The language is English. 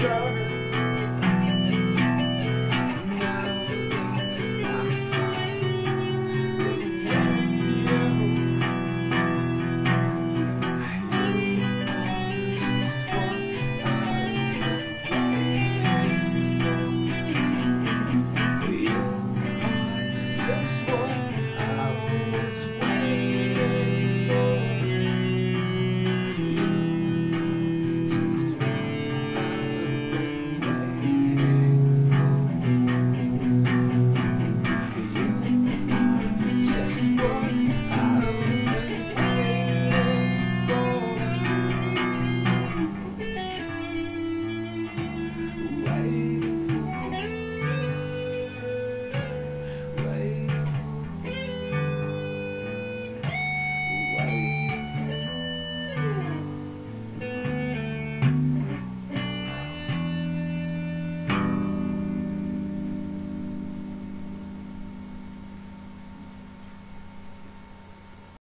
sure.